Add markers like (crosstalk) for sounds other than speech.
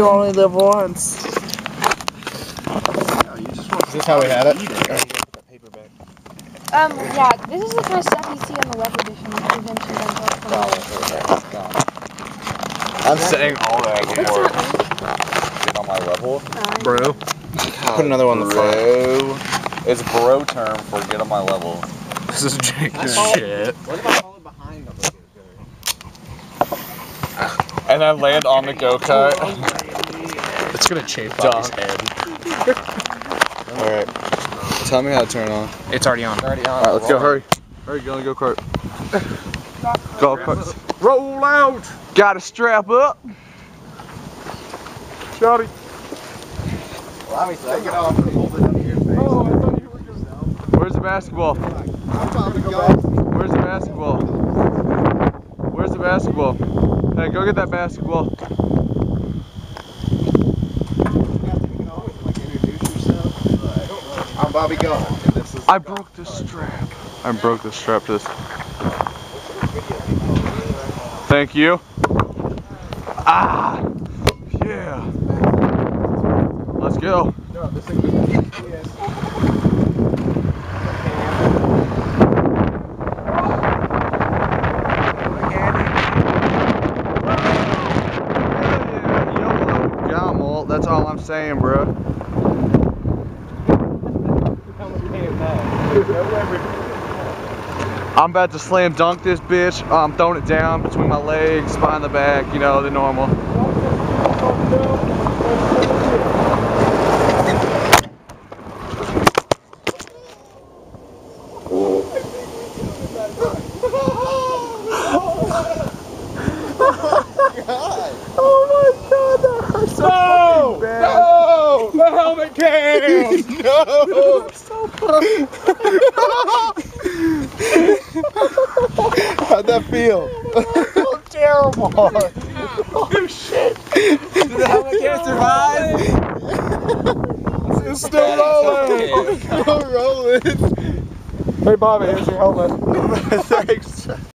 You only live once. Is this how we had it? Um, yeah, this is the kind of stuff you see on the web edition of Adventure Rental. I'm saying all that It's before not get on my level. really. Bro. Put another one on the front. bro. It's bro term for get on my level. This is Jake shit. And then land on the go kart. It's gonna chafe Bobby's head. Alright. Tell me how to turn it on. It's already on. Alright, let's go. Hurry. Hurry, get on the go kart. Go kart. Roll out! Gotta strap up. Shotty. Oh, Where's the basketball? Where's the basketball? Where's the basketball? Hey, go get that basketball. I'm Bobby Gone, and this is I broke the strap. I broke the strap to this. Thank you. Ah! Yeah. Let's go. That's all I'm saying, bro. I'm about to slam dunk this bitch. I'm throwing it down between my legs, behind the back, you know, the normal. No! No! The helmet came! How'd that feel? terrible! Oh shit! Did the helmet can't survive? It's still rolling! It's still rolling! Hey Bobby, here's your helmet. (laughs) Thanks.